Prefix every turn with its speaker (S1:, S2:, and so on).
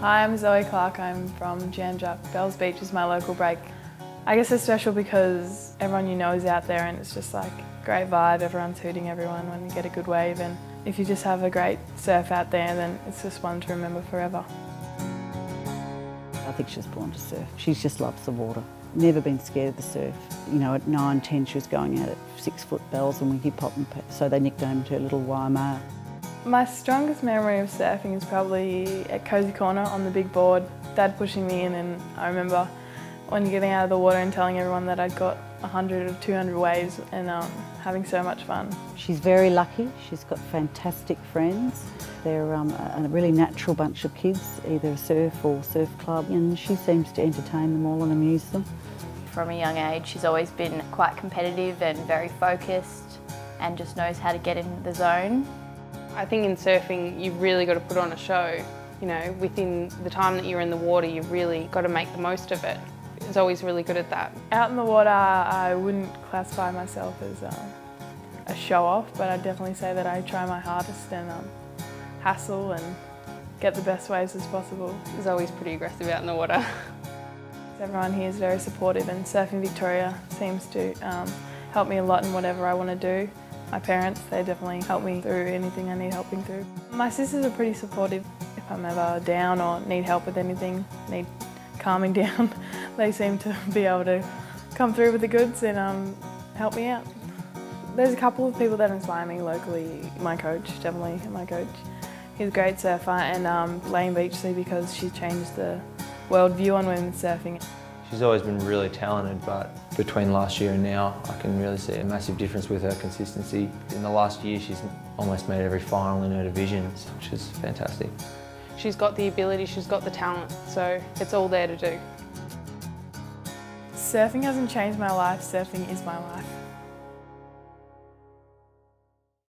S1: Hi, I'm Zoe Clarke. I'm from Jan Juc. Bells Beach is my local break. I guess it's special because everyone you know is out there and it's just like great vibe. Everyone's hooting everyone when you get a good wave and if you just have a great surf out there then it's just one to remember forever.
S2: I think she was born to surf. She just loves the water. Never been scared of the surf. You know, at 9, 10 she was going out at six foot bells and Winkipop and so they nicknamed her Little Waimea.
S1: My strongest memory of surfing is probably at Cozy Corner on the big board. Dad pushing me in and I remember when getting out of the water and telling everyone that I'd got 100 or 200 waves and um, having so much fun.
S2: She's very lucky. She's got fantastic friends. They're um, a, a really natural bunch of kids, either a surf or surf club, and she seems to entertain them all and amuse them.
S3: From a young age, she's always been quite competitive and very focused and just knows how to get in the zone.
S4: I think in surfing, you've really got to put on a show. You know, within the time that you're in the water, you've really got to make the most of it. It's always really good at that.
S1: Out in the water, I wouldn't classify myself as um, a show-off, but I'd definitely say that I try my hardest and um, hassle and get the best waves as possible.
S4: It's always pretty aggressive out in the water.
S1: Everyone here is very supportive and Surfing Victoria seems to um, help me a lot in whatever I want to do. My parents, they definitely help me through anything I need helping through. My sisters are pretty supportive if I'm ever down or need help with anything, need calming down. they seem to be able to come through with the goods and um, help me out. There's a couple of people that inspire me locally. My coach, definitely my coach. He's a great surfer and um, Layne Beachley because she changed the world view on women's surfing.
S5: She's always been really talented, but between last year and now, I can really see a massive difference with her consistency. In the last year, she's almost made every final in her divisions, which is fantastic.
S4: She's got the ability, she's got the talent, so it's all there to do.
S1: Surfing hasn't changed my life, surfing is my life.